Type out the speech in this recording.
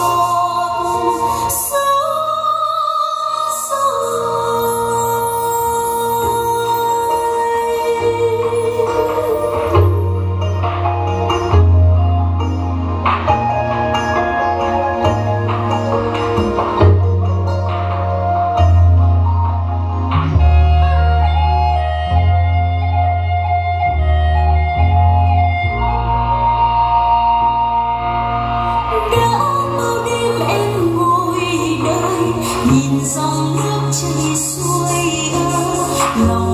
giọt know.